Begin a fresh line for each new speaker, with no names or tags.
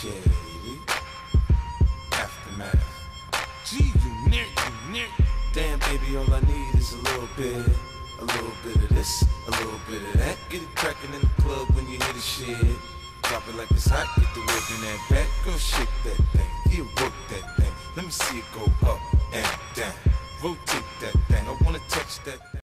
Shady. Aftermath.
G-Unit, you near.
Damn, baby, all I need is a little bit. A little bit of this, a little bit of that. Get it crackin' in the club when you hear the shit. Drop it like it's hot, get the work in that back. Go shake that thing, he'll work that thing. Let me see it go up and down. Rotate that thing, I wanna touch that thing.